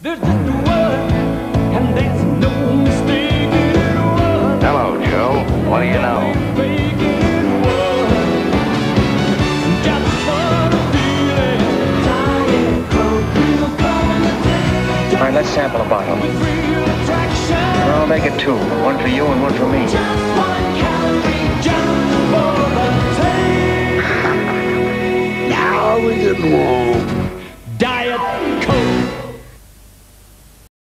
There's just one, and there's no mistake Hello, Joe. What do you know? All right, let's sample a bottle. I'll make it two. One for you and one for me. now we're getting warm. Diet Coke.